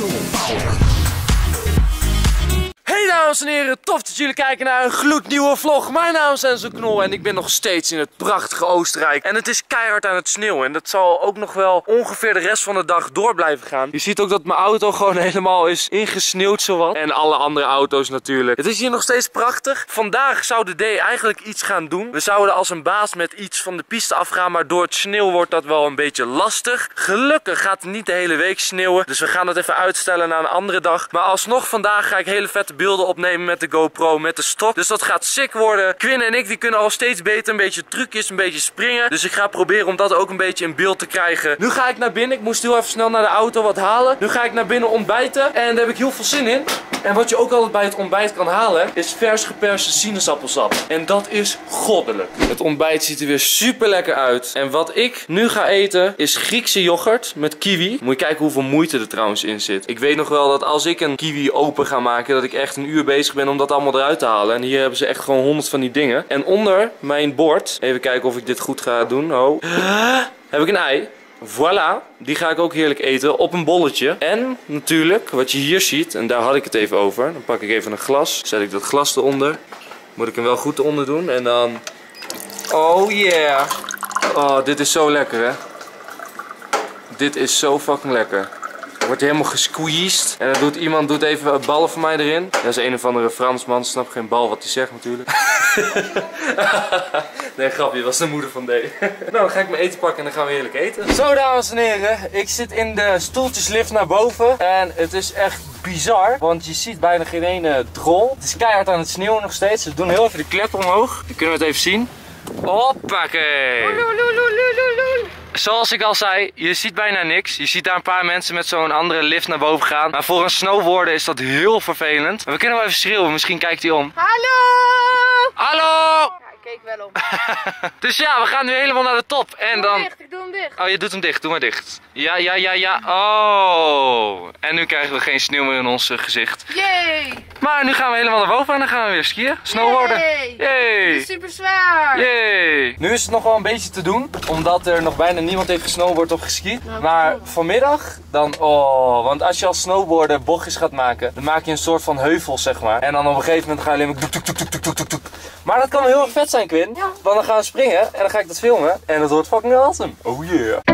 your power. Dames en heren, tof dat jullie kijken naar een gloednieuwe vlog. Mijn naam is Enzo Knol en ik ben nog steeds in het prachtige Oostenrijk. En het is keihard aan het sneeuwen en dat zal ook nog wel ongeveer de rest van de dag door blijven gaan. Je ziet ook dat mijn auto gewoon helemaal is ingesneeuwd zowat. En alle andere auto's natuurlijk. Het is hier nog steeds prachtig. Vandaag zou de D eigenlijk iets gaan doen. We zouden als een baas met iets van de piste afgaan, maar door het sneeuw wordt dat wel een beetje lastig. Gelukkig gaat het niet de hele week sneeuwen, dus we gaan het even uitstellen naar een andere dag. Maar alsnog vandaag ga ik hele vette beelden opnemen met de GoPro, met de stok. Dus dat gaat sick worden. Quinn en ik die kunnen al steeds beter een beetje trucjes, een beetje springen. Dus ik ga proberen om dat ook een beetje in beeld te krijgen. Nu ga ik naar binnen. Ik moest heel even snel naar de auto wat halen. Nu ga ik naar binnen ontbijten. En daar heb ik heel veel zin in. En wat je ook altijd bij het ontbijt kan halen, is vers geperste sinaasappelsap. En dat is goddelijk. Het ontbijt ziet er weer super lekker uit. En wat ik nu ga eten, is Griekse yoghurt met kiwi. Moet je kijken hoeveel moeite er trouwens in zit. Ik weet nog wel dat als ik een kiwi open ga maken, dat ik echt een uur bezig ben om dat allemaal eruit te halen. En hier hebben ze echt gewoon honderd van die dingen. En onder mijn bord, even kijken of ik dit goed ga doen. Oh. Heb ik een ei. Voilà, die ga ik ook heerlijk eten op een bolletje. En natuurlijk, wat je hier ziet, en daar had ik het even over. Dan pak ik even een glas, zet ik dat glas eronder. Moet ik hem wel goed eronder doen en dan... Oh yeah! Oh, dit is zo lekker hè. Dit is zo fucking lekker. Wordt helemaal gesqueezed. En dan doet iemand doet even ballen voor mij erin. Dat is een of andere Fransman. Snap geen bal wat hij zegt natuurlijk. nee, grapje. Was de moeder van D. nou, dan ga ik mijn eten pakken en dan gaan we heerlijk eten. Zo, dames en heren. Ik zit in de stoeltjeslift naar boven. En het is echt bizar. Want je ziet bijna geen ene drol. Het is keihard aan het sneeuwen nog steeds. We doen heel even de klep omhoog. Dan kunnen we het even zien. Hoppakee. Zoals ik al zei, je ziet bijna niks. Je ziet daar een paar mensen met zo'n andere lift naar boven gaan. Maar voor een snowboarder is dat heel vervelend. Maar we kunnen wel even schreeuwen, misschien kijkt hij om. Hallo! Hallo! Keek wel om. Dus ja, we gaan nu helemaal naar de top. En Doe dan... hem dicht, ik doe hem dicht. Oh, je doet hem dicht. Doe maar dicht. Ja, ja, ja, ja. Oh. En nu krijgen we geen sneeuw meer in ons eh, gezicht. Yay! Maar nu gaan we helemaal naar boven en dan gaan we weer skiën. Snowboarden. Yay! Is super zwaar. Yay! Nu is het nog wel een beetje te doen, omdat er nog bijna niemand heeft gesnowboard of geskiet. Maar vanmiddag, dan, oh, want als je als snowboarder bochtjes gaat maken, dan maak je een soort van heuvel, zeg maar. En dan op een gegeven moment ga je alleen maar toek, toek, toek, toek, toek, toek, toek. Maar dat kan wel heel erg vet zijn, Quinn. Ja. Want dan gaan we springen en dan ga ik dat filmen en dat wordt fucking awesome. Oh yeah.